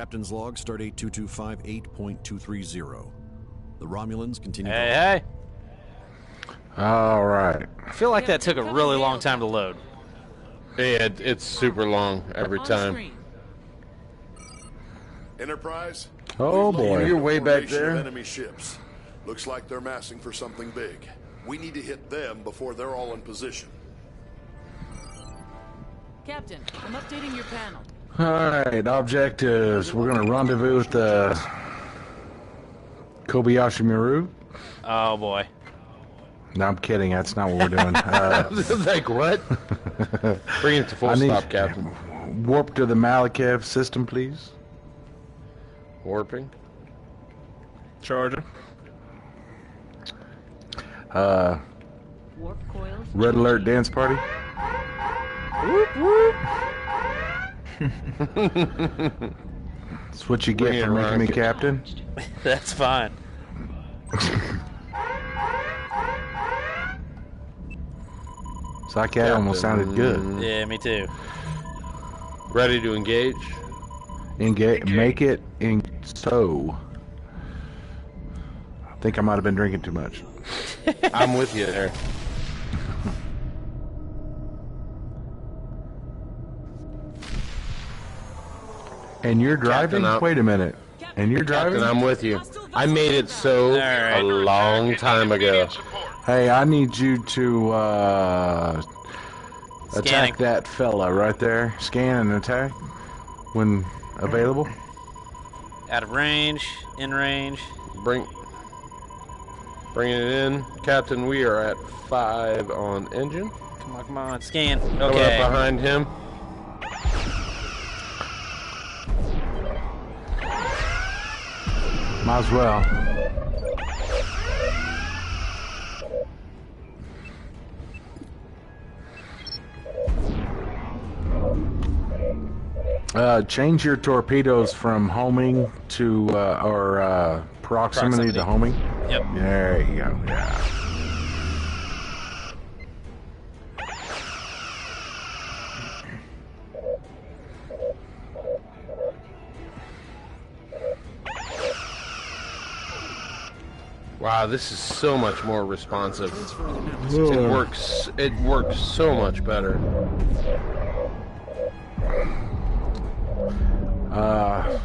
Captain's log, stardate 225.8.230. The Romulans continue. Hey, hey. All right. I feel like that took a really long time to load. Yeah, it, it's super long every On time. screen. Enterprise? Oh, boy. You're way back there. Enemy ships. Looks like they're massing for something big. We need to hit them before they're all in position. Captain, I'm updating your panel. All right. Objectives. We're going to rendezvous with the Kobayashi Maru. Oh boy. No, I'm kidding. That's not what we're doing. Uh, like what? Bring it to full I need- stop, Captain. warp to the Malikev system, please. Warping. Charger. Uh, Warp coils. Red Alert Dance Party. That's what you get it for making me captain. That's fine. Psychiat almost sounded good. Yeah, me too. Ready to engage. Engage, make it in so. I think I might have been drinking too much. I'm with you there. And you're driving? Captain, Wait a minute. And you're driving? Captain, I'm with you. I made it so right. a long time ago. Hey, I need you to uh, attack that fella right there. Scan and attack when available. Out of range, in range. Bring, bringing it in, Captain. We are at five on engine. Come on, come on, scan. Coming up Okay. behind him. Might as well. Uh, change your torpedoes from homing to uh, or uh, proximity, Proximity. to homing. Yep. There you go. Yeah. Wow, this is so much more responsive. It works. It works so much better. Uh,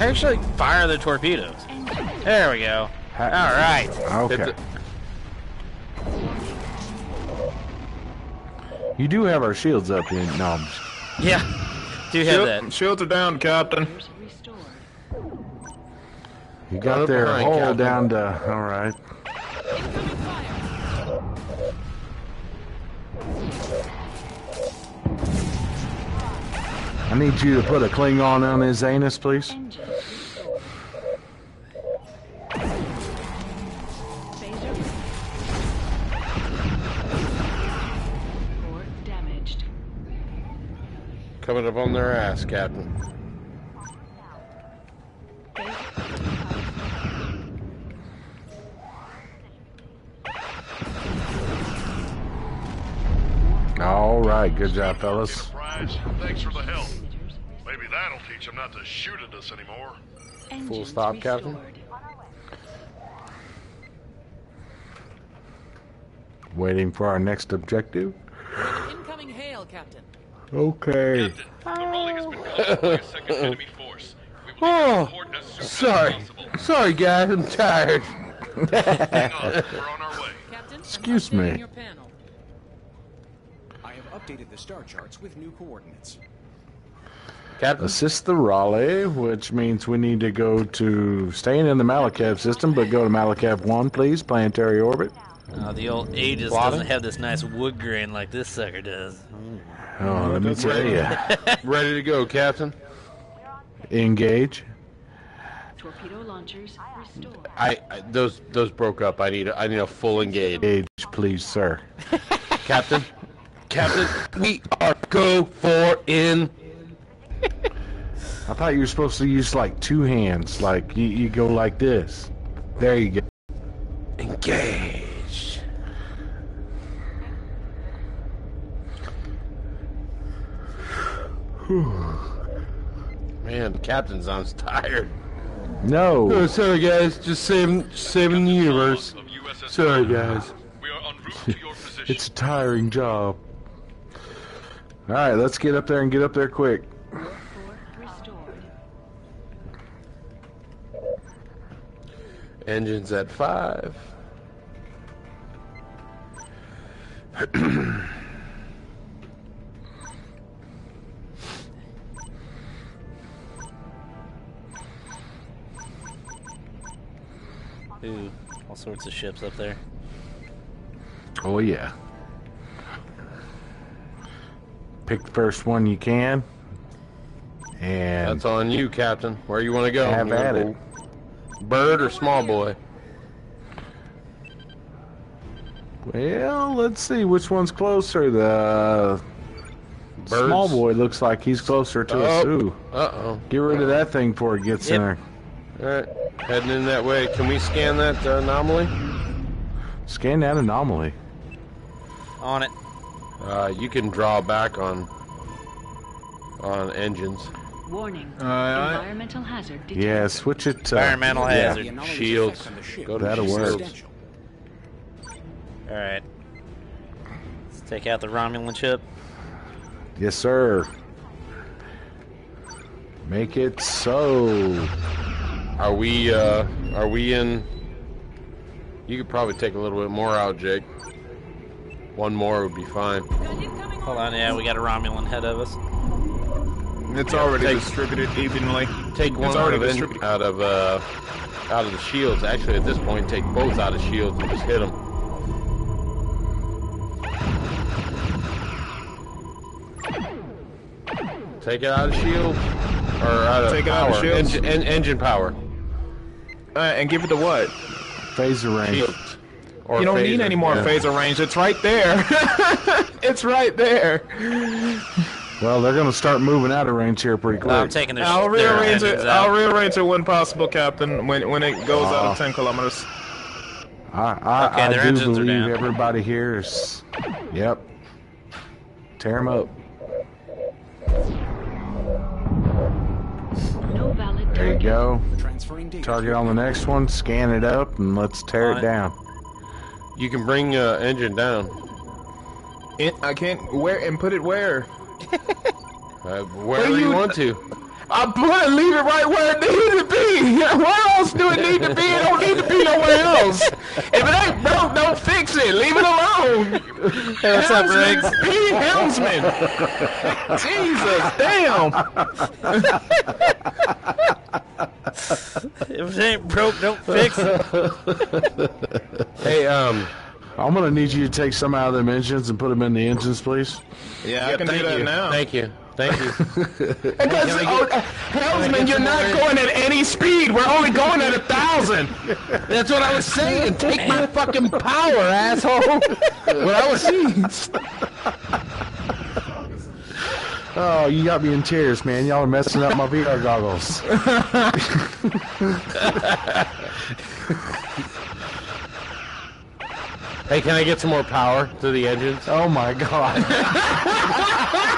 Actually, fire the torpedoes. There we go. All right. okay. Hit You do have our shields up in. No, Yeah. Do have Shield, that. shields are down, Captain. Restored. you Got got it their behind, hull Captain. down to. All right. I need you to put a Klingon on his anus, please. Engine restored. Phaser. Core damaged. Coming up on their ass, Captain. All right. Good job, fellas. Enterprise, thanks for the help. Maybe that'll teach them not to shoot at us anymore. Engines stop, Captain. Waiting for our next objective. Incoming hail, Captain. Okay. The rolling has been caused by a second enemy force. We will Oh, report as soon sorry. Sorry, guys. I'm tired. On, we're on our way. Captain, Excuse I'm updating me. Your panel. I have updated the star charts with new coordinates. Captain. Assist the Raleigh, which means we need to go to staying in the Malikev system, but go to Malikev 1, please, planetary orbit. Oh, the old Aegis Plotting? doesn't have this nice wood grain like this sucker does. Oh, let me tell you. Ready to go, Captain. Engage. Torpedo launchers restored. I, I those those broke up. I need a, I need a full engage. Engage, please, sir. Captain. Captain, we are go for in. I thought you were supposed to use like two hands. Like, you, you go like this. There you go. Engage. Man, the captain sounds tired. No. Oh, sorry guys, just saving, saving the universe. Sorry guys. We are en route to your position. It's a tiring job. All right, let's get up there and get up there quick. Engines at five. Ooh, all sorts of ships up there. Oh yeah. Pick the first one you can. And That's on you, Captain. Where you want to go? Have at go Bird or small boy? well, let's see which one's closer. The Birds. small boy looks like he's closer to us. Oh. Ooh, Uh oh. get rid of that thing before it gets in there. All right, heading in that way. Can we scan that uh, anomaly? Scan that anomaly. On it. Uh, you can draw back on on engines. Warning. Aye, aye. Environmental hazard detected. Yeah, switch it to Environmental yeah. hazard. The Shields. effect on the ship Go to That'll work. All right. Let's take out the Romulan ship. Yes, sir. Make it so. Are we uh, are we in? You could probably take a little bit more out, Jake. One more would be fine. Hold on, yeah, we got a Romulan ahead of us. It's already take- distributed evenly. Take one out of, en- distributed. out of uh, out of the shields. Actually, at this point, take both out of shields and just hit them. Take it out of shield or out of Take it out power. of shields? Engine, en- engine power. Uh, and give it to what? Phaser range. Shields. Or you don't need any more yeah. phaser range. It's right there. it's right there. Well, they're going to start moving out of range here pretty quick. I'm taking their, I'll their rearrange it. out. I'll rearrange it when possible, Captain. When when it goes out Oh. of ten kilometers. I, I, Okay, I their do engines are down. everybody here is. Yep. Tear them up. There you go. Target on the next one. Scan it up and let's tear On it it. You can bring uh, engine down. It, I can't where and put it where. Uh, wherever you, you- want to. I put it, leave it right where it needs to be. Where else do it need to be? It don't need to be nowhere else. If it ain't broke, don't fix it. Leave it alone. Hey, what's up, Riggs? Be helmsman. Jesus, damn. If it ain't broke, don't fix it. Hey, um, I'm going to need you to take some out of them engines and put them in the engines, please. Yeah, I can do thank that you. now. Thank you. Thank you. Because, Can oh, uh, helmsman, you're not going at any speed. We're only going at a thousand. That's what I was saying. Take my fucking power, asshole. What I was Oh, you got me in tears, man. Y'all are messing up my VR goggles. Hey, can I get some more power to the engines? Oh my god.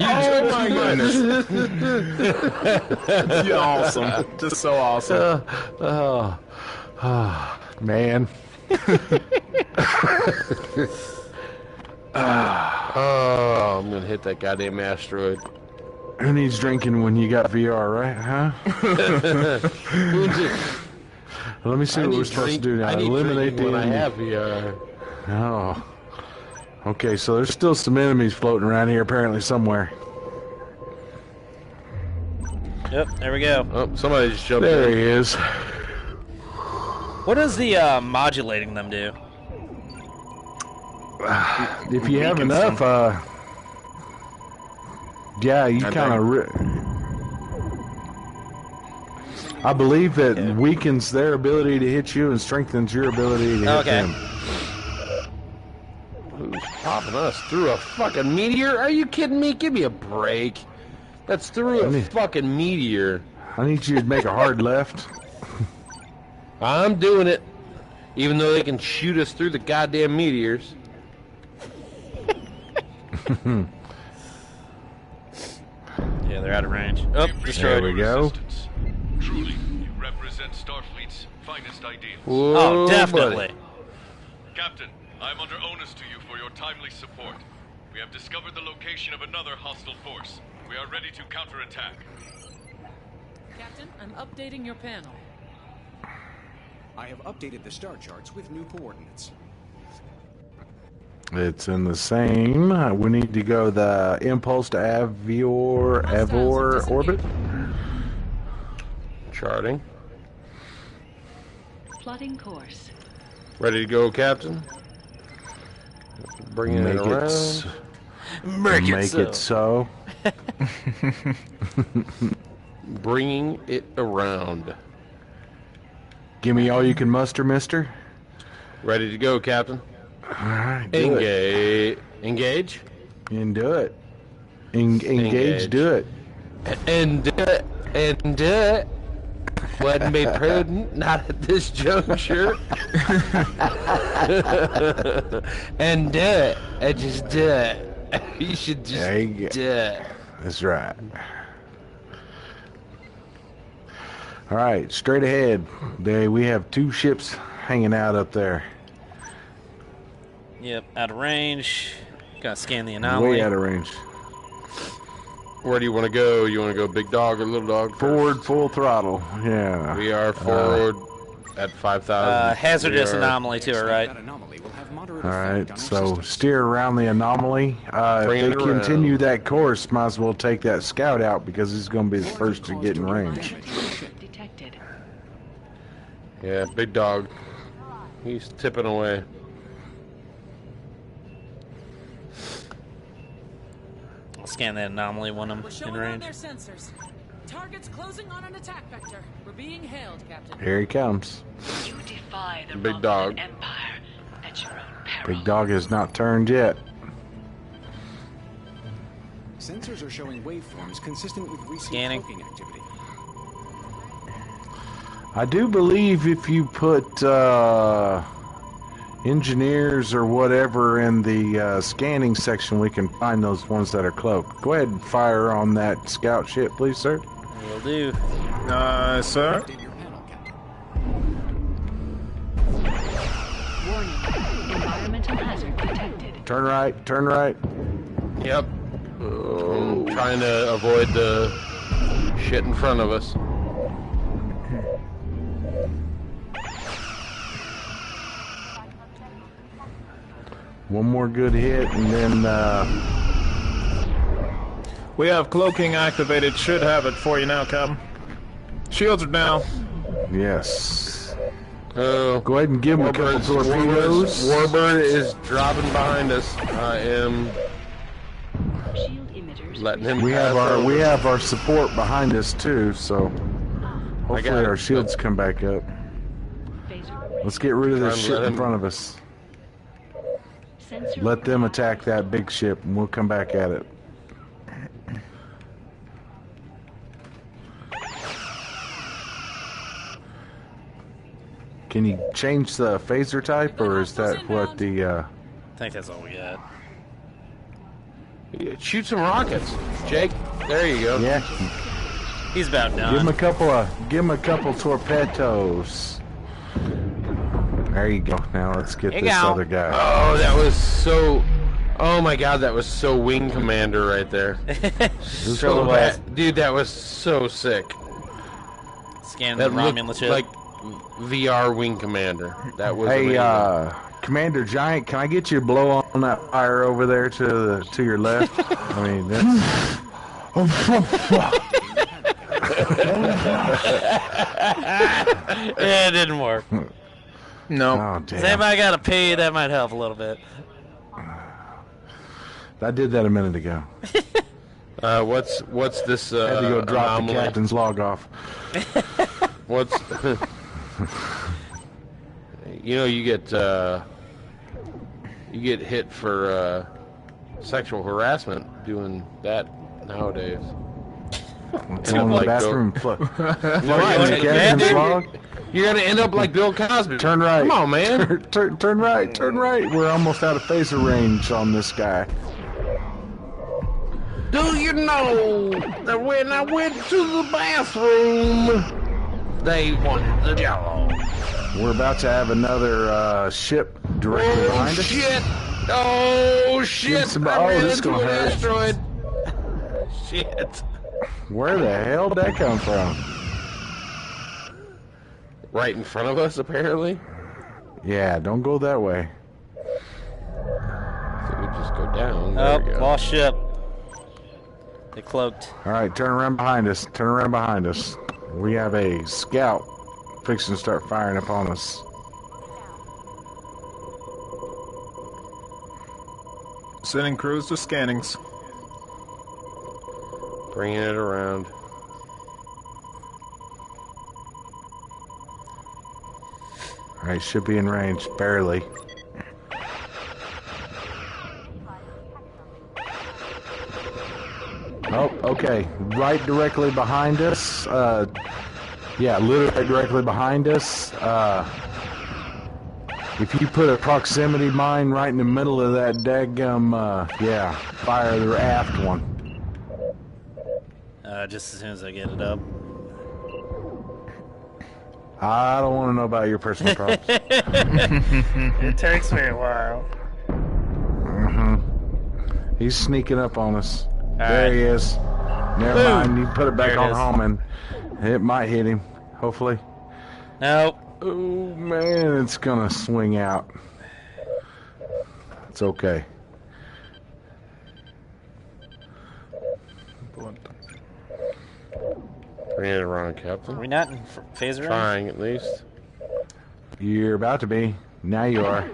Oh my goodness. You're awesome. Just so awesome. oh, oh, man. Oh, I'm gonna hit that goddamn asteroid. Who needs drinking when you got VR, right? Huh? Let me see I what we're supposed drink- to do now. I need Eliminate the drinking when I have VR. Oh. Okay, so there's still some enemies floating around here apparently somewhere. Yep, there we go. Oh, somebody just jumped There in. he is. What does the uh, modulating them do? If you have Weakens enough, uh, yeah, you I kind of. Ri- I believe that weakens their ability to hit you and strengthens your ability to hit Okay. them. Who's popping us through a fucking meteor? Are you kidding me? Give me a break. That's through a need- fucking meteor. I need you to make a hard left. I'm doing it. Even though they can shoot us through the goddamn meteors. Yeah, they're out of range. Oh, destroyed. There we go. assistance. Truly, you represent Starfleet's finest ideals. Oh, definitely. buddy. Captain, I am under onus to you for your timely support. We have discovered the location of another hostile force. We are ready to counterattack. Captain, I'm updating your panel. I have updated the star charts with new coordinates. It's in the same. We need to go the impulse to Avior Avor orbit. Charting. Plotting course. Ready to go, Captain? Bringing Make it it, around. s- Make, make it so. Bringing it around. Give me all you can muster, Mister. Ready to go, Captain? All right, do it. Engage. Engage. and do it. En- engage, Engage. do it. And do it. And do it. Wouldn't be prudent, not at this juncture. and do it. And just do it. You should just There you do it. That's right. All right, straight ahead. There we have two ships hanging out up there. Yep, out of range. Gotta scan the anomaly. Way out of range. Where do you want to go? You want to go big dog or little dog? first? Forward, full throttle. Yeah. We are forward at 5,000. Uh, hazardous are- anomaly to our right. That anomaly will have moderate All effect right, on our so steer around the anomaly. Uh, if they continue that course, might as well take that scout out because he's going to be the first to get in range. Detected. Yeah, big dog. He's tipping away. Scan that anomaly when I'm We're in range. their sensors. Target's closing on an attack vector. We're being hailed, Captain. Here he comes. You defy the Big dog. Empire at your own peril. Big dog has not turned yet. Sensors are showing waveforms consistent with recent Scanning. cloaking activity. I do believe if you put uh, engineers or whatever in the uh, scanning section, we can find those ones that are cloaked. Go ahead and fire on that scout ship, please, sir. Will do. Uh, sir. Update your panel, Captain. Warning. Environmental hazard detected. Turn right, turn right. Yep. I'm trying to avoid the shit in front of us. One more good hit, and then uh, We have cloaking activated. Should have it for you now, Captain. Shields are down. yes. Oh, Go ahead and give him a couple Warbird's- torpedoes. Warbird is dropping behind us. I am letting him. We have our over. we have our support behind us too, so hopefully our shields come back up. Let's get rid of this shit in him- front of us. Sensor Let them attack that big ship, and we'll come back at it. Can you change the phaser type, or is that what the? Uh, I think that's all we got. Yeah, Shoot some rockets, Jake. There you go. yeah, He's about done. give him a couple of give him a couple torpedoes. There you go. Now let's get Here this go. other guy. Oh, that was so. Oh my God, that was so wing commander right there. So was. bad. dude, that was so sick. Scan the Romulan ship. like VR wing commander. That was Hey, amazing. uh, Commander Giant, can I get you to blow on that fire over there to the to your left? I mean, that's, yeah, it didn't work. No. oh If damn! anybody got to pee, that might help a little bit. I did that a minute ago. Uh, what's what's this? Uh, Had to go drop the captain's log off. What's you know you get uh, you get hit for uh, sexual harassment doing that nowadays. Go in the like bathroom. Fl- Why? flush the captain's dude, log. You're gonna end up like Bill Cosby. Turn right. Come on, man. Turn, turn, turn right. Turn right. We're almost out of phaser range on this guy. Do you know that when I went to the bathroom, they wanted the jello? We're about to have another uh, ship directly Oh behind us. shit! Oh shit! some- I oh, ran this is into an hurt. asteroid. shit! Where the hell did that come from? Right in front of us, apparently. Yeah, don't go that way. So we just go down. There Oh, we go. lost ship. They cloaked. All right, turn around behind us. Turn around behind us. We have a scout fixing to start firing upon us. Sending crews to scannings. Bringing it around. All right, should be in range, barely. Oh, okay. Right directly behind us. Uh, yeah, literally directly behind us. Uh, if you put a proximity mine right in the middle of that daggum, uh, yeah, fire the aft one. Uh, just as soon as I get it up. I don't want to know about your personal problems. it takes me a while. hmm He's sneaking up on us. there right. he is. Never Boom. mind. You put it back There on home and it might hit him. Hopefully. Nope. Oh man, it's gonna swing out. It's okay. Bringing it around, Captain. Are we not in f- phaser range? Trying at least. You're about to be. Now you are.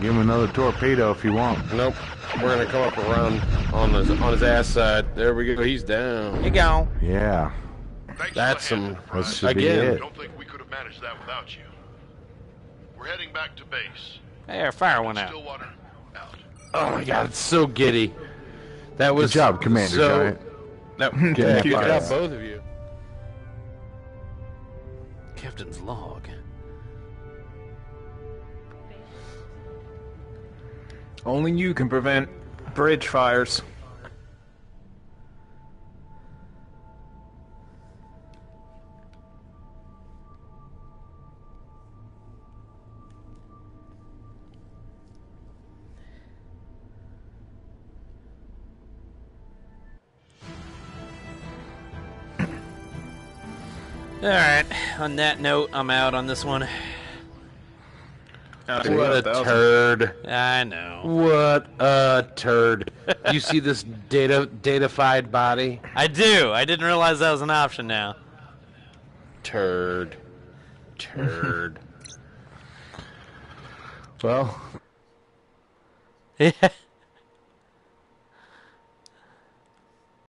Give him another torpedo if you want. Nope. We're gonna come up around on his on his ass side. There we go. He's down. You go. Yeah. Thanks That's some That should again. I it. don't think we could have managed that without you. We're heading back to base. There, fire one out. Stillwater, out. Oh my god, it's so giddy. That was Good job, Commander so, Giant. No, Getting good job, both of you. Captain's log. Only you can prevent bridge fires. Alright, on that note, I'm out on this one. Out What a turd. I know. What a turd. you see this data datafied body? I do. I didn't realize that was an option now. Turd. Turd. Well, Yeah.